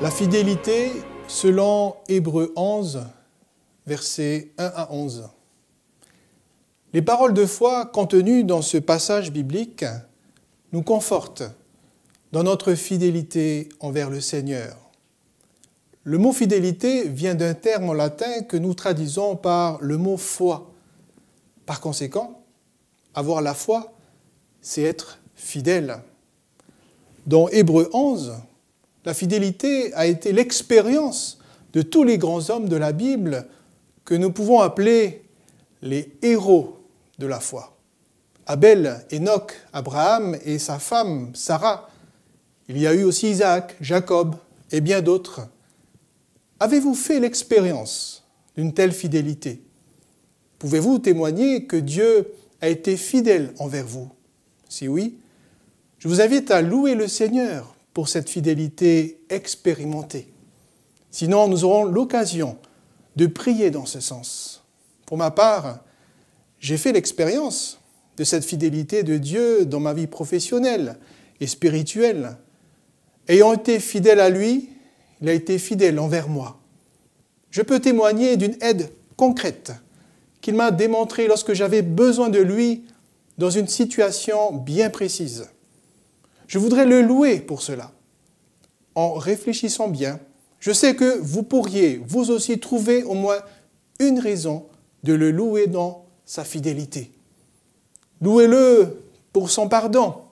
La fidélité selon Hébreu 11, versets 1 à 11. Les paroles de foi contenues dans ce passage biblique nous confortent dans notre fidélité envers le Seigneur. Le mot fidélité vient d'un terme en latin que nous traduisons par le mot foi. Par conséquent, avoir la foi, c'est être fidèle. Dans Hébreu 11, la fidélité a été l'expérience de tous les grands hommes de la Bible que nous pouvons appeler les héros de la foi. Abel, Enoch, Abraham et sa femme Sarah. Il y a eu aussi Isaac, Jacob et bien d'autres. Avez-vous fait l'expérience d'une telle fidélité? Pouvez-vous témoigner que Dieu a été fidèle envers vous? Si oui, je vous invite à louer le Seigneur pour cette fidélité expérimentée. Sinon, nous aurons l'occasion de prier dans ce sens. Pour ma part, j'ai fait l'expérience de cette fidélité de Dieu dans ma vie professionnelle et spirituelle. Ayant été fidèle à lui, il a été fidèle envers moi. Je peux témoigner d'une aide concrète qu'il m'a démontrée lorsque j'avais besoin de lui dans une situation bien précise. Je voudrais le louer pour cela. En réfléchissant bien, je sais que vous pourriez vous aussi trouver au moins une raison de le louer dans sa fidélité. Louez-le pour son pardon.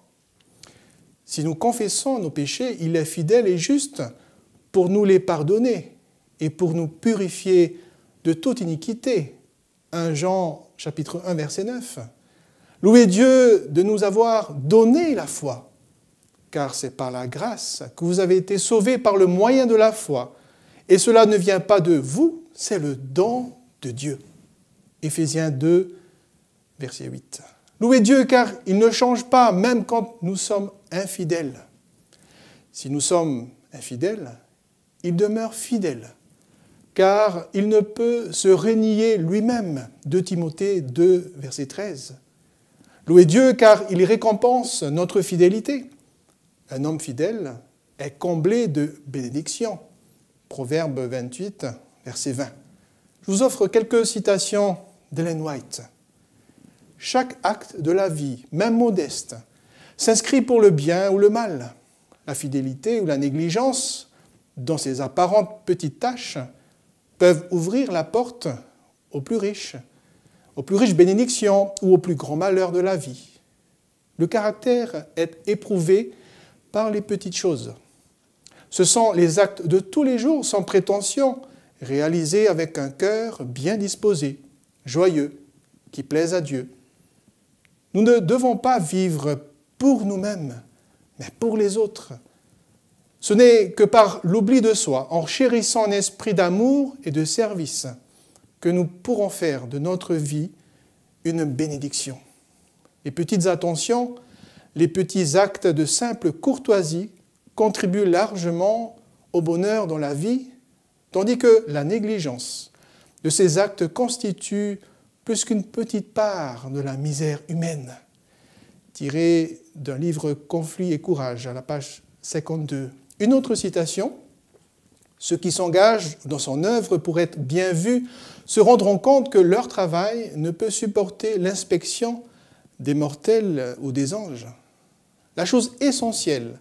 Si nous confessons nos péchés, il est fidèle et juste pour nous les pardonner et pour nous purifier de toute iniquité. 1 Jean chapitre 1 verset 9. Louez Dieu de nous avoir donné la foi, car c'est par la grâce que vous avez été sauvés par le moyen de la foi. Et cela ne vient pas de vous, c'est le don de Dieu. Éphésiens 2, verset 8. Louez Dieu car il ne change pas même quand nous sommes infidèles. Si nous sommes infidèles, il demeure fidèle car il ne peut se renier lui-même. De Timothée 2, verset 13. Louez Dieu car il récompense notre fidélité. Un homme fidèle est comblé de bénédictions. Proverbe 28, verset 20. Je vous offre quelques citations d'Ellen White. Chaque acte de la vie, même modeste, s'inscrit pour le bien ou le mal. La fidélité ou la négligence, dans ses apparentes petites tâches, peuvent ouvrir la porte aux plus riches, aux plus riches bénédictions ou aux plus grands malheurs de la vie. Le caractère est éprouvé par les petites choses. Ce sont les actes de tous les jours sans prétention, réalisés avec un cœur bien disposé, joyeux, qui plaisent à Dieu. Nous ne devons pas vivre pour nous-mêmes, mais pour les autres. Ce n'est que par l'oubli de soi, en chérissant un esprit d'amour et de service, que nous pourrons faire de notre vie une bénédiction. Les petites attentions, les petits actes de simple courtoisie contribuent largement au bonheur dans la vie, tandis que la négligence de ces actes constitue plus qu'une petite part de la misère humaine. Tiré d'un livre Conflit et courage à la page 52. Une autre citation Ceux qui s'engagent dans son œuvre pour être bien vus se rendront compte que leur travail ne peut supporter l'inspection des mortels ou des anges. La chose essentielle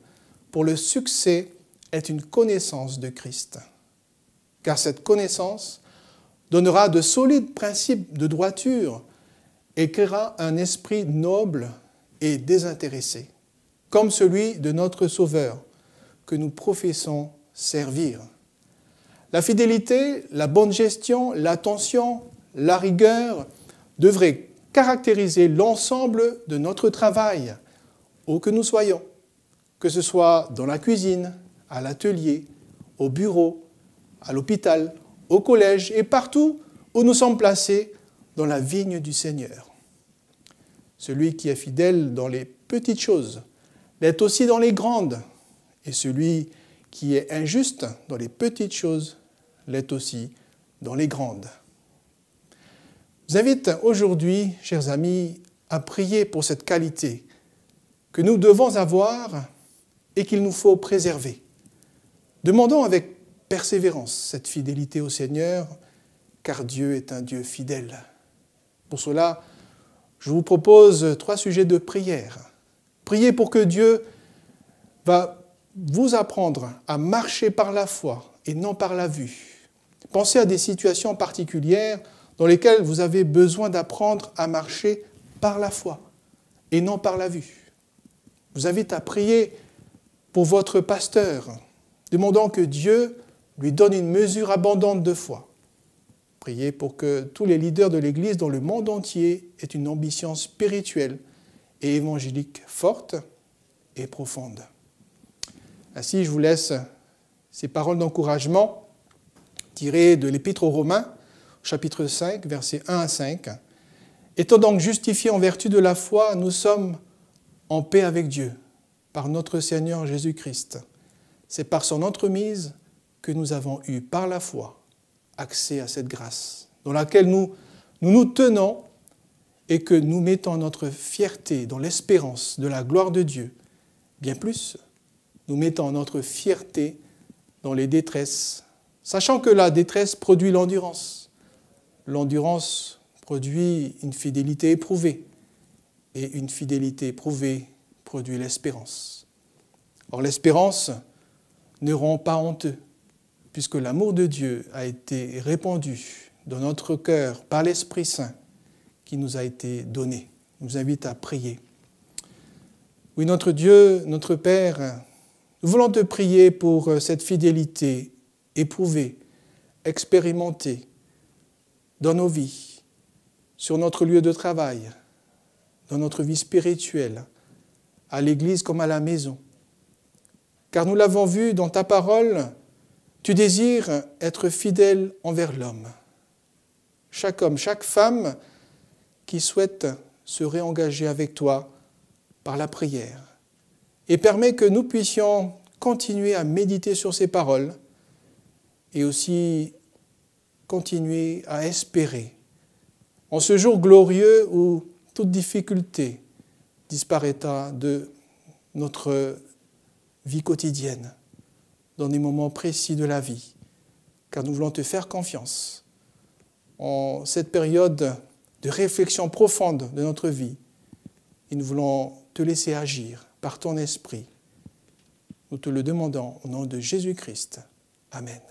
pour le succès est une connaissance de Christ, car cette connaissance donnera de solides principes de droiture et créera un esprit noble et désintéressé, comme celui de notre Sauveur, que nous professons servir. La fidélité, la bonne gestion, l'attention, la rigueur devraient caractériser l'ensemble de notre travail, où que nous soyons, que ce soit dans la cuisine, à l'atelier, au bureau, à l'hôpital, au collège et partout où nous sommes placés dans la vigne du Seigneur. Celui qui est fidèle dans les petites choses l'est aussi dans les grandes, et celui qui est injuste dans les petites choses l'est aussi dans les grandes. Je vous invite aujourd'hui, chers amis, à prier pour cette qualité que nous devons avoir et qu'il nous faut préserver. Demandons avec persévérance cette fidélité au Seigneur, car Dieu est un Dieu fidèle. Pour cela, je vous propose trois sujets de prière. Priez pour que Dieu va vous apprendre à marcher par la foi et non par la vue. Pensez à des situations particulières dans lesquelles vous avez besoin d'apprendre à marcher par la foi et non par la vue. Je vous invite à prier pour votre pasteur, demandant que Dieu lui donne une mesure abondante de foi. Priez pour que tous les leaders de l'Église dans le monde entier aient une ambition spirituelle et évangélique forte et profonde. Ainsi, je vous laisse ces paroles d'encouragement tirées de l'Épître aux Romains, chapitre 5, versets 1 à 5. Étant donc justifiés en vertu de la foi, nous sommes en paix avec Dieu par notre Seigneur Jésus-Christ. C'est par son entremise que nous avons eu par la foi accès à cette grâce, dans laquelle nous nous, nous tenons et que nous mettons notre fierté dans l'espérance de la gloire de Dieu. Bien plus, nous mettons notre fierté dans les détresses, sachant que la détresse produit l'endurance. L'endurance produit une fidélité éprouvée, et une fidélité éprouvée produit l'espérance. Or l'espérance ne rend pas honteux, puisque l'amour de Dieu a été répandu dans notre cœur par l'Esprit Saint qui nous a été donné. Nous invite à prier. Oui, notre Dieu, notre Père, nous voulons te prier pour euh, cette fidélité éprouvée, expérimentée dans nos vies, sur notre lieu de travail, dans notre vie spirituelle, à l'église comme à la maison. Car nous l'avons vu dans ta parole, tu désires être fidèle envers l'homme. Chaque homme, chaque femme qui souhaite se réengager avec toi par la prière et permet que nous puissions continuer à méditer sur ces paroles et aussi continuer à espérer en ce jour glorieux où toute difficulté disparaîtra de notre vie quotidienne, dans des moments précis de la vie, car nous voulons te faire confiance en cette période de réflexion profonde de notre vie, et nous voulons te laisser agir par ton esprit. Nous te le demandons au nom de Jésus-Christ. Amen.